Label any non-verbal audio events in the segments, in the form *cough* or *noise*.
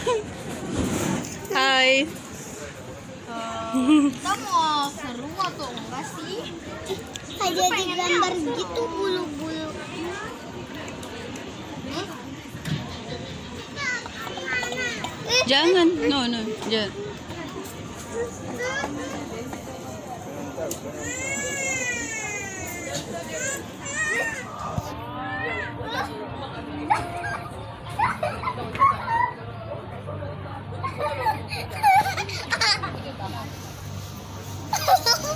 *laughs* Hai. Kita mau seru atau enggak sih? Kayak jadi gambar gitu bulu-bulu. Jangan, no no, jangan.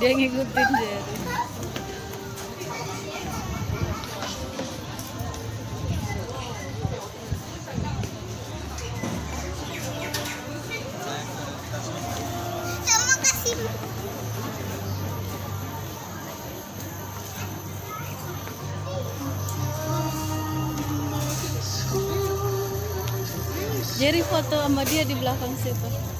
Dia ngikutin Jerry. Kasih Jerry foto sama dia di belakang situ.